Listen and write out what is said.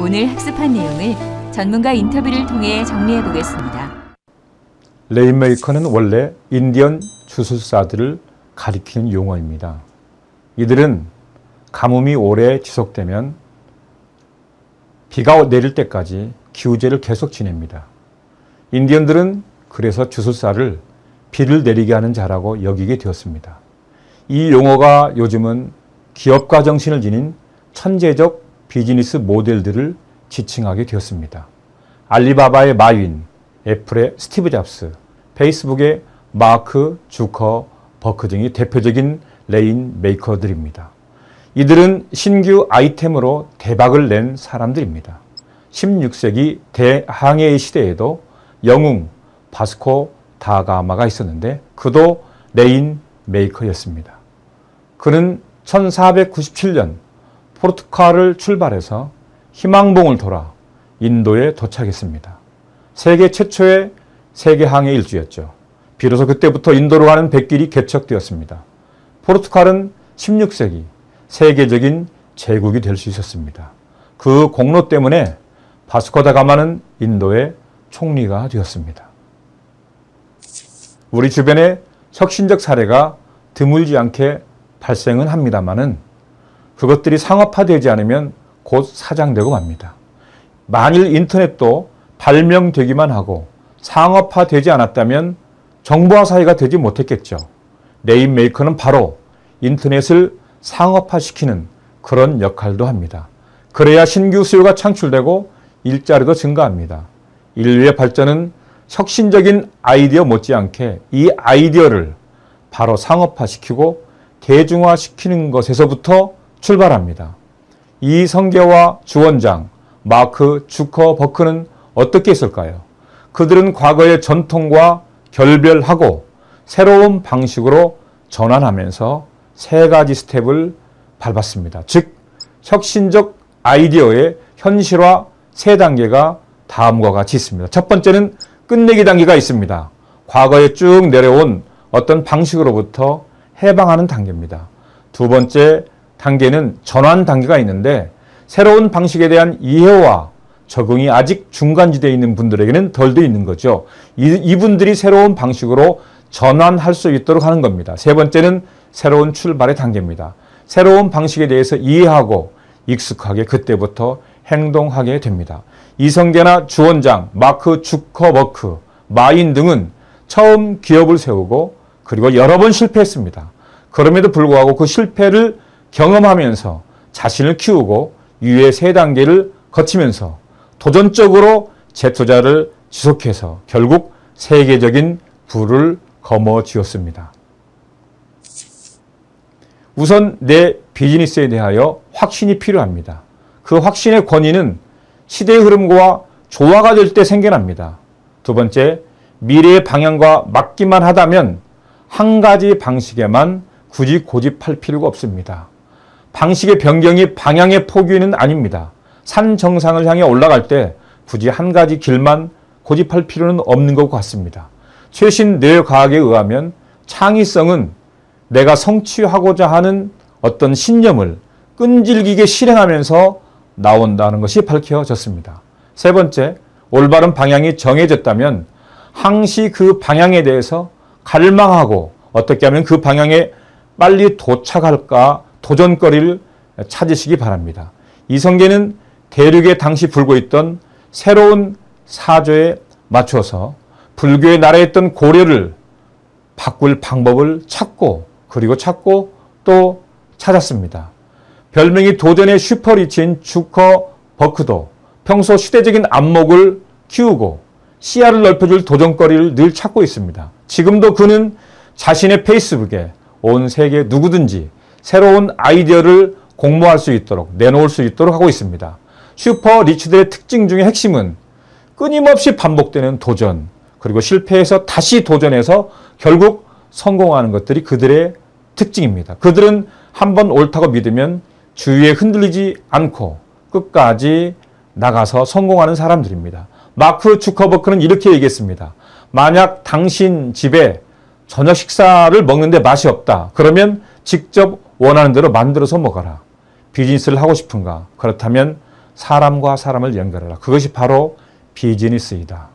오늘 학습한 내용을 전문가 인터뷰를 통해 정리해 보겠습니다. Rainmaker는 원래 인디언 주술사들을 가리키는 용어입니다. 이들은 가뭄이 오래 지속되면 비가 내릴 때까지 기우제를 계속 지냅니다. 인디언들은 그래서 주술사를 비를 내리게 하는 자라고 여기게 되었습니다. 이 용어가 요즘은 기업가 정신을 지닌 천재적 비즈니스 모델들을 지칭하게 되었습니다. 알리바바의 마윈, 애플의 스티브 잡스, 페이스북의 마크 주커버그 등이 대표적인 rainmaker들입니다. 이들은 신규 아이템으로 대박을 낸 사람들입니다. 16세기 대항해의 시대에도 영웅 바스코 다가마가 있었는데 그도 rainmaker였습니다. 그는 1497년 포르투갈을 출발해서 희망봉을 돌아 인도에 도착했습니다. 세계 최초의 세계 항해 일주였죠. 비로소 그때부터 인도로 가는 뱃길이 개척되었습니다. 포르투갈은 16세기 세계적인 제국이 될 수 있었습니다. 그 공로 때문에 바스코다 가마는 인도의 총리가 되었습니다. 우리 주변에 혁신적 사례가 드물지 않게 발생은 합니다만은 그것들이 상업화되지 않으면 곧 사장되고 맙니다. 만일 인터넷도 발명되기만 하고 상업화되지 않았다면 정보화 사회가 되지 못했겠죠. 네임메이커는 바로 인터넷을 상업화시키는 그런 역할도 합니다. 그래야 신규 수요가 창출되고 일자리도 증가합니다. 인류의 발전은 혁신적인 아이디어 못지않게 이 아이디어를 바로 상업화시키고 대중화시키는 것에서부터 출발합니다. 이 성계와 주원장 마크 주커 버크는 어떻게 했을까요? 그들은 과거의 전통과 결별하고 새로운 방식으로 전환하면서 세 가지 스텝을 밟았습니다. 즉 혁신적 아이디어의 현실화 세 단계가 다음과 같이 있습니다. 첫 번째는 끝내기 단계가 있습니다. 과거에 쭉 내려온 어떤 방식으로부터 해방하는 단계입니다. 두 번째 단계는 전환 단계가 있는데 새로운 방식에 대한 이해와 적응이 아직 중간지대에 있는 분들에게는 덜 돼 있는 거죠. 이, 분들이 새로운 방식으로 전환할 수 있도록 하는 겁니다. 세 번째는 새로운 출발의 단계입니다. 새로운 방식에 대해서 이해하고 익숙하게 그때부터 행동하게 됩니다. 이성계나 주원장, 마크 주커버크, 마인 등은 처음 기업을 세우고 그리고 여러 번 실패했습니다. 그럼에도 불구하고 그 실패를 경험하면서 자신을 키우고 유의 세 단계를 거치면서 도전적으로 재투자를 지속해서 결국 세계적인 부를 거머쥐었습니다. 우선 내 비즈니스에 대하여 확신이 필요합니다. 그 확신의 권위는 시대의 흐름과 조화가 될 때 생겨납니다. 두 번째, 미래의 방향과 맞기만 하다면 한 가지 방식에만 굳이 고집할 필요가 없습니다. 방식의 변경이 방향의 포기는 아닙니다. 산 정상을 향해 올라갈 때 굳이 한 가지 길만 고집할 필요는 없는 것 같습니다. 최신 뇌과학에 의하면 창의성은 내가 성취하고자 하는 어떤 신념을 끈질기게 실행하면서 나온다는 것이 밝혀졌습니다. 세 번째, 올바른 방향이 정해졌다면 항시 그 방향에 대해서 갈망하고 어떻게 하면 그 방향에 빨리 도착할까 도전거리를 찾으시기 바랍니다. 이 성계는 대륙에 당시 불고 있던 새로운 사조에 맞춰서 불교의 나라였던 고려를 바꿀 방법을 찾고 그리고 찾고 또 찾았습니다. 별명이 도전의 슈퍼리치인 주커 버크도 평소 시대적인 안목을 키우고 시야를 넓혀줄 도전거리를 늘 찾고 있습니다. 지금도 그는 자신의 페이스북에 온 세계 누구든지 새로운 아이디어를 공모할 수 있도록 내놓을 수 있도록 하고 있습니다. 슈퍼 리치들의 특징 중의 핵심은 끊임없이 반복되는 도전 그리고 실패해서 다시 도전해서 결국 성공하는 것들이 그들의 특징입니다. 그들은 한번 옳다고 믿으면 주위에 흔들리지 않고 끝까지 나가서 성공하는 사람들입니다. 마크 주커버크는 이렇게 얘기했습니다. 만약 당신 집에 저녁 식사를 먹는데 맛이 없다. 그러면 직접 원하는 대로 만들어서 먹어라. 비즈니스를 하고 싶은가? 그렇다면 사람과 사람을 연결하라. 그것이 바로 비즈니스이다.